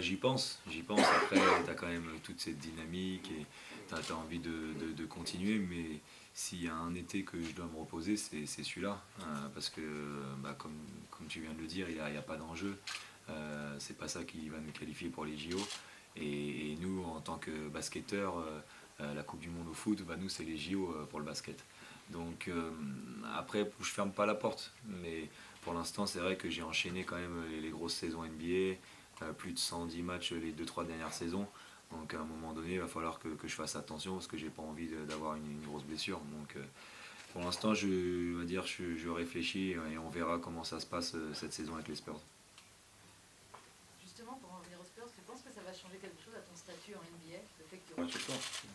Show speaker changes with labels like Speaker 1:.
Speaker 1: j'y pense, j'y pense. Après, tu as quand même toute cette dynamique et tu as, envie de, continuer, mais s'il y a un été que je dois me reposer, c'est celui-là. Hein, parce que, bah, comme, comme, tu viens de le dire, il n'y a, a, pas d'enjeu. Euh, c'est pas ça qui va nous qualifier pour les JO. Et, nous, en tant que basketteurs, euh, euh, la Coupe du Monde au foot, bah, nous, c'est les JO pour le basket. Donc après, je ferme pas la porte. Mais pour l'instant, c'est vrai que j'ai enchaîné quand même les, grosses saisons NBA, plus de 110 matchs les 2-3 dernières saisons. Donc à un moment donné, il va falloir que, je fasse attention parce que j'ai pas envie d'avoir une, grosse blessure. Donc pour l'instant, je, vais dire, je, je, réfléchis et on verra comment ça se passe cette saison avec les Spurs.
Speaker 2: changer quelque chose à ton statut en NBA le fait que tu...